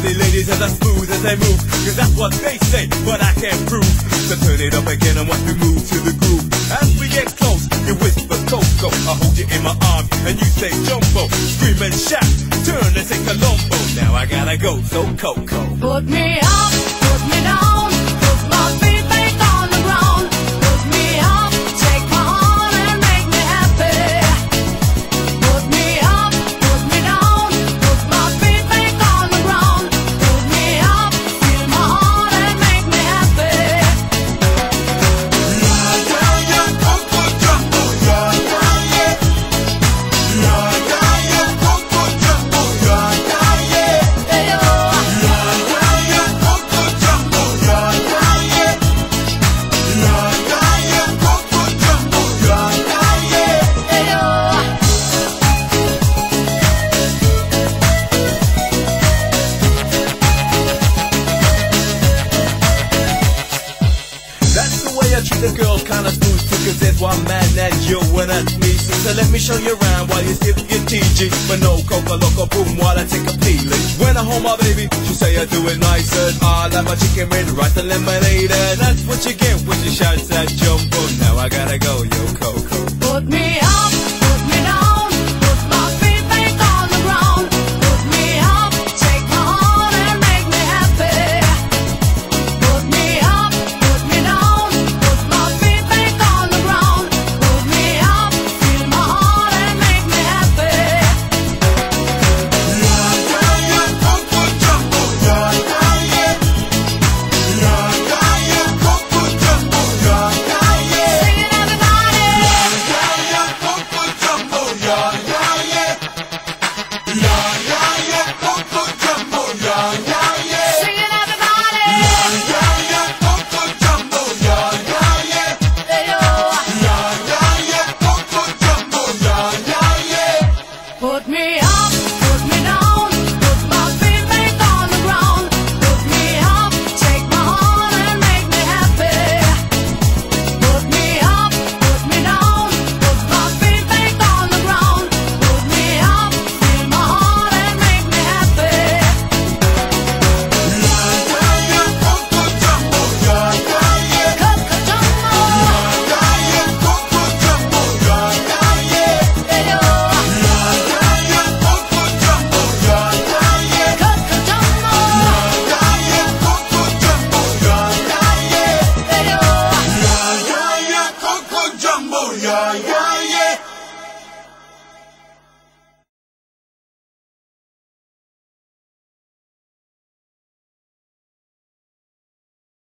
lovely ladies as smooth as they move. Cause that's what they say, but I can't prove. So turn it up again and watch me move to the groove. As we get close, you whisper Coco. I hold you in my arms and you say Jumbo. Scream and shout, turn and say Colombo. Now I gotta go, so Coco. Put me up, put me down, the way I treat a girl, kinda too, cause there's one man that you and that's me. So, let me show you around while you skip your TG. But no coca loco boom while I take a peeling. When I hold my baby, she say I do it nice and I like my chicken red, rice and lemonade. And that's what you get when you shout that jumbo. Now I gotta go, yo up,